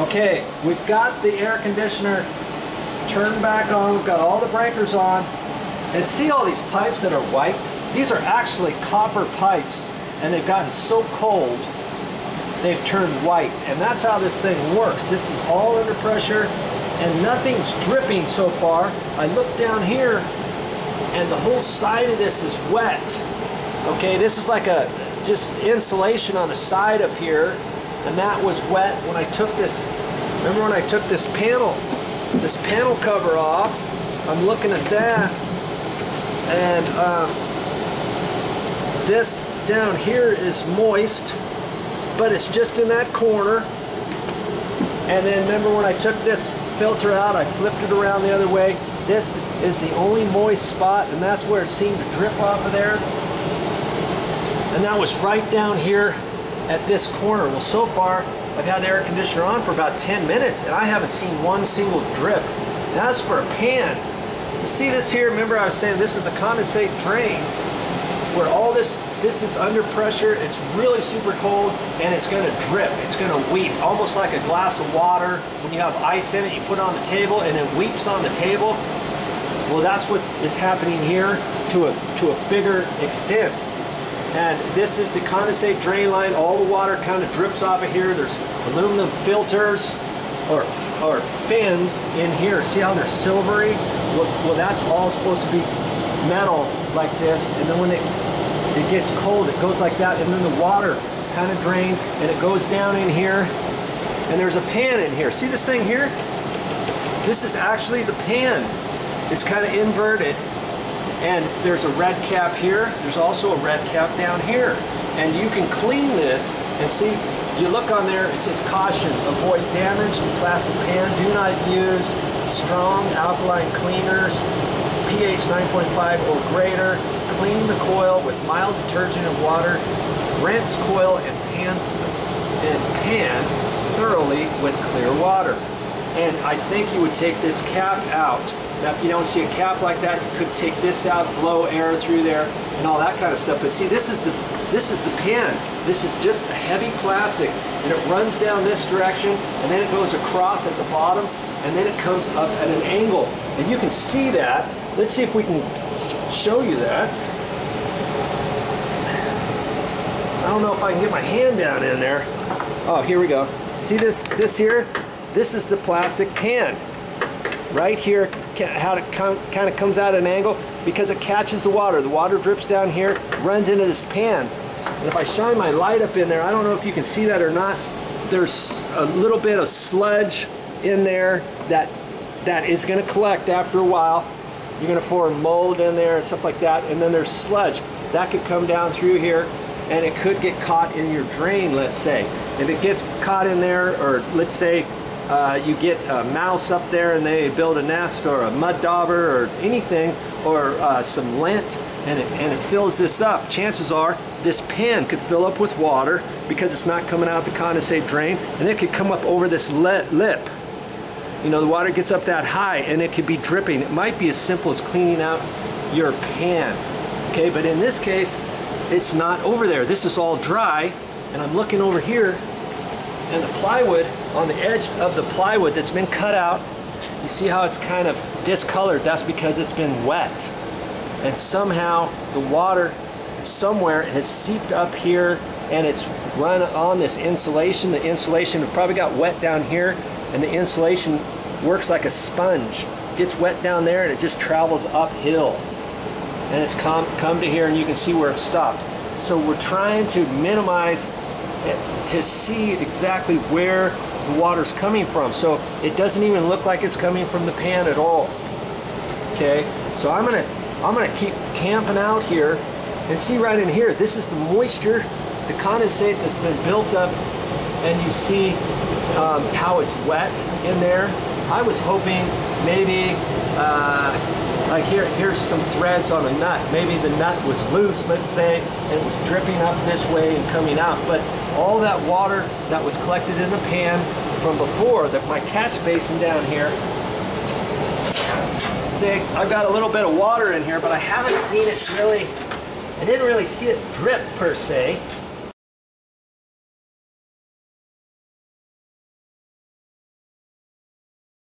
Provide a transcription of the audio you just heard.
Okay, we've got the air conditioner turned back on. We've got all the breakers on. And see all these pipes that are white? These are actually copper pipes and they've gotten so cold they've turned white. And that's how this thing works. This is all under pressure and nothing's dripping so far. I look down here and the whole side of this is wet. Okay, this is like a just insulation on the side up here and that was wet when I took this, remember when I took this panel, this panel cover off, I'm looking at that. And um, this down here is moist but it's just in that corner. And then remember when I took this filter out I flipped it around the other way. This is the only moist spot and that's where it seemed to drip off of there. And that was right down here at this corner. Well so far I've had the air conditioner on for about 10 minutes and I haven't seen one single drip. That's for a pan you see this here? Remember I was saying this is the condensate drain where all this this is under pressure. It's really super cold and it's going to drip. It's going to weep almost like a glass of water. When you have ice in it you put it on the table and it weeps on the table. Well that's what is happening here to a to a bigger extent and this is the condensate drain line. All the water kind of drips off of here. There's aluminum filters or or fins in here. See how they're silvery? Well, well that's all supposed to be metal like this. And then when it it gets cold it goes like that. And then the water kind of drains and it goes down in here. And there's a pan in here. See this thing here? This is actually the pan. It's kind of inverted and there's a red cap here there's also a red cap down here and you can clean this and see you look on there it says caution avoid damage to plastic pan do not use strong alkaline cleaners pH 9.5 or greater. Clean the coil with mild detergent and water. Rinse coil and pan and pan thoroughly with clear water. And I think you would take this cap out. Now if you don't see a cap like that, you could take this out, blow air through there, and all that kind of stuff. But see, this is the this is the pin. This is just a heavy plastic, and it runs down this direction, and then it goes across at the bottom, and then it comes up at an angle. And you can see that Let's see if we can show you that. I don't know if I can get my hand down in there. Oh, here we go. See this, this here? This is the plastic pan. Right here, how it kind of comes out at an angle because it catches the water. The water drips down here, runs into this pan. And if I shine my light up in there, I don't know if you can see that or not, there's a little bit of sludge in there that that is going to collect after a while you're going to form mold in there and stuff like that. And then there's sludge. That could come down through here and it could get caught in your drain, let's say. If it gets caught in there, or let's say uh, you get a mouse up there and they build a nest or a mud dauber or anything, or uh, some lint, and it, and it fills this up, chances are this pan could fill up with water because it's not coming out the condensate drain, and it could come up over this lip you know, the water gets up that high and it could be dripping. It might be as simple as cleaning out your pan. Okay, but in this case, it's not over there. This is all dry, and I'm looking over here, and the plywood, on the edge of the plywood that's been cut out, you see how it's kind of discolored? That's because it's been wet. And somehow the water somewhere has seeped up here and it's run on this insulation. The insulation probably got wet down here and the insulation works like a sponge. Gets wet down there and it just travels uphill. And it's come, come to here and you can see where it stopped. So we're trying to minimize it, to see exactly where the water's coming from. So it doesn't even look like it's coming from the pan at all. Okay, so I'm gonna I'm gonna keep camping out here and see right in here. This is the moisture, the condensate that's been built up, and you see um, how it's wet in there. I was hoping maybe, uh, like here, here's some threads on a nut. Maybe the nut was loose, let's say, and it was dripping up this way and coming out. But all that water that was collected in the pan from before, that my catch basin down here, see, I've got a little bit of water in here, but I haven't seen it really, I didn't really see it drip per se.